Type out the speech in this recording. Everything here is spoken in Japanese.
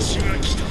私が来た。